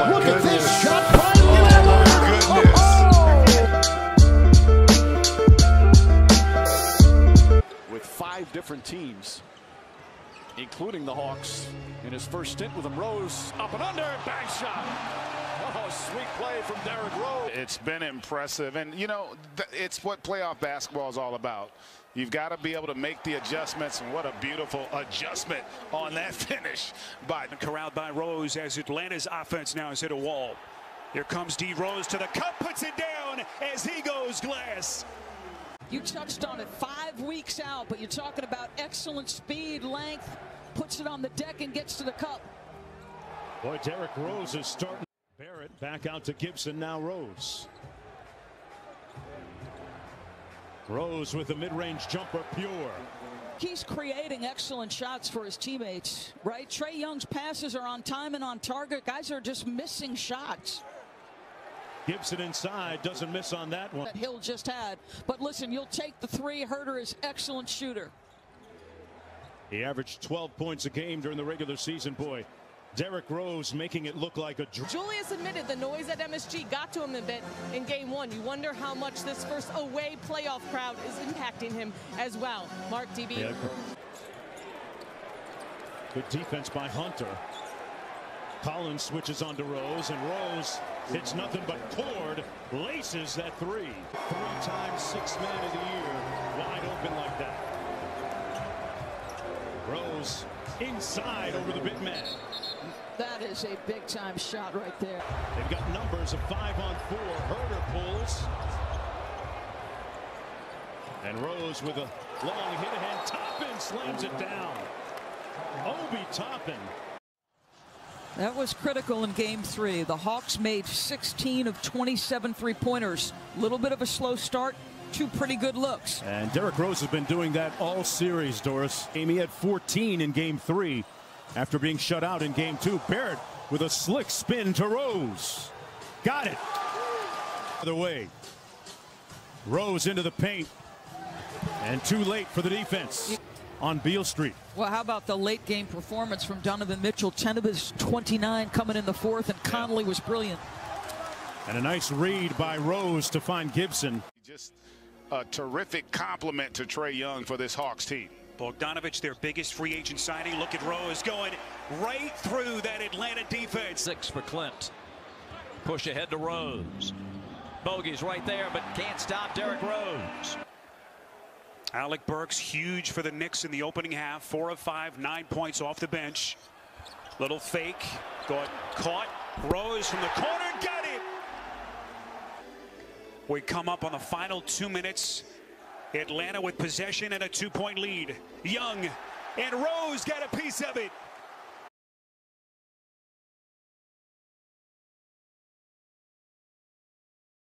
my Look at this shot by Oh, with five different teams, including the Hawks. In his first stint with them, Rose up and under, bang shot. Oh, sweet play from Derrick Rose. It's been impressive. And, you know, th- it's what playoff basketball is all about. You've got to be able to make the adjustments, and what a beautiful adjustment on that finish by the Corralled by Rose as Atlanta's offense now has hit a wall. Here comes D Rose to the cup, puts it down as he goes glass. You touched on it five weeks out, but you're talking about excellent speed, length, puts it on the deck and gets to the cup. Boy, Derrick Rose is starting. Barrett back out to Gibson. Now Rose. Rose with the mid-range jumper, pure. He's creating excellent shots for his teammates, right? Trae Young's passes are on time and on target. Guys are just missing shots Gibson inside doesn't miss on that one. that Hill just had. But listen, you'll take the three. Huerter is excellent shooter. He averaged 12 points a game during the regular season. Boy, Derrick Rose making it look like a dr- Julius admitted the noise at MSG got to him a bit in game one. You wonder how much this first away playoff crowd is impacting him as well. Mark DB. Yeah. Good defense by Hunter. Collins switches on to Rose, and Rose hits nothing but cord, laces that three. Three times six man of the year, wide open like that. Rose inside over the big man. That is a big time shot right there. They've got numbers of five on four. Huerter pulls. And Rose with a long hit ahead. Toppin slams it down. Obi Toppin. That was critical in game three. The Hawks made 16 of 27 three pointers. Little bit of a slow start, two pretty good looks. And Derrick Rose has been doing that all series, Doris. Amy had 14 in game three after being shut out in game two. Barrett with a slick spin to Rose. Got it. Other way. Rose into the paint. And too late for the defense on Beale Street. Well, how about the late game performance from Donovan Mitchell? 10 of his 29 coming in the fourth, and Conley was brilliant. And a nice read by Rose to find Gibson. just a terrific compliment to Trae Young for this Hawks team. Bogdanovich, their biggest free agent signing. Look at Rose going right through that Atlanta defense. Six for Clint. Push ahead to Rose. Bogey's right there, but can't stop Derrick Rose. Alec Burks, huge for the Knicks in the opening half. Four of five, nine points off the bench. Little fake. Got caught. Rose from the corner. Got it. We come up on the final two minutes. Atlanta with possession and a two-point lead. Young and Rose got a piece of it.